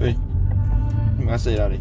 喂，你妈谁啊？你。